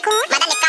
rico. Mándale